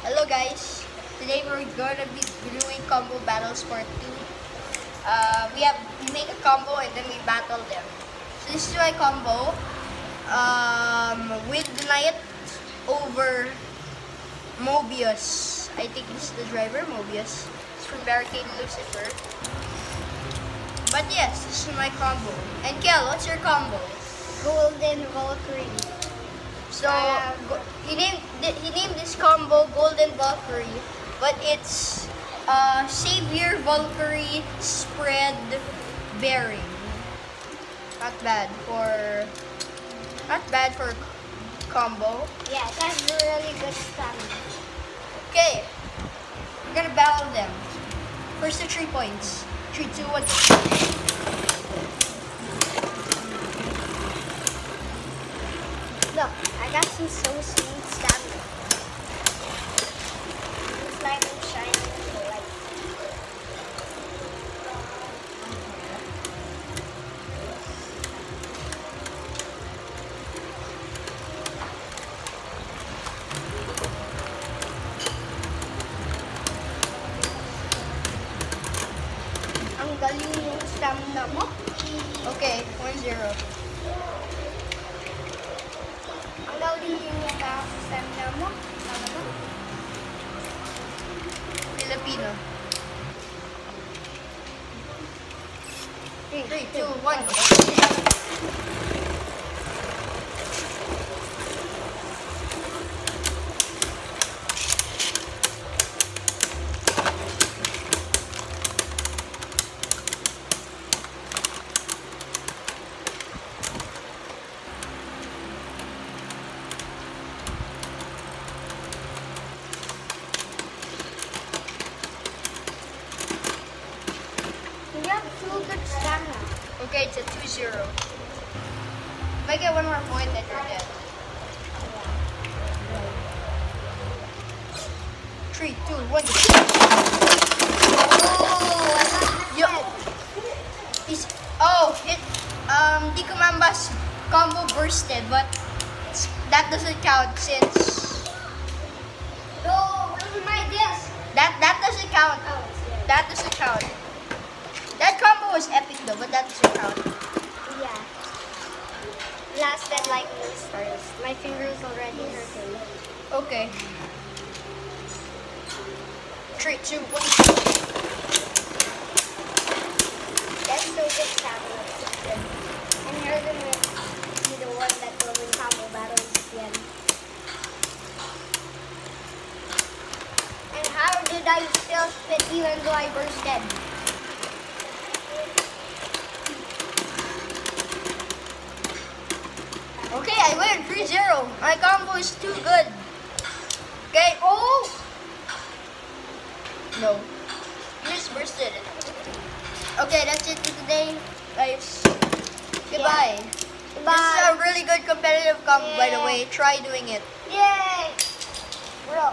Hello guys, today we're gonna be doing combo battles part 2. Uh, we have we make a combo and then we battle them. So this is my combo. Um, with the knight over Mobius. I think this is the driver, Mobius. It's from Barricade Lucifer. But yes, this is my combo. And Kel, what's your combo? Golden Valkyrie. So he named he named this combo Golden Valkyrie, but it's uh, Savior Valkyrie spread bearing. Not bad for not bad for combo. Yeah, that's really good stamina. Okay, we're gonna battle them. First to three points. Three, two, one. Some so sweet stamina. It's like I'm shining in the light. Ang galing yung stamina mo. Okay, one zero. Three, Three, two, one. Two good stamina. Okay, it's a 2-0. If I get one more point, then you're dead. Three, two, one. Oh, Yo, oh, it, um, Di Kumamba's combo bursted, but that doesn't count since, No, where's my disc? that, that doesn't count. Oh, it's there. That doesn't count. That combo was epic though, but that doesn't count. Yeah. Lasted like no stars. My fingers already hurting. Okay. Three, two, one. That's so good stamina. And you're gonna be the one that will win combo battles again. And how did I still spit even though I bursted? Okay, I win 3-0. My combo is too good. Okay, oh! No. You just it. Okay, that's it for today, guys. Goodbye. This is a Bye. really good competitive combo, by the way. Try doing it. Yay! Bro.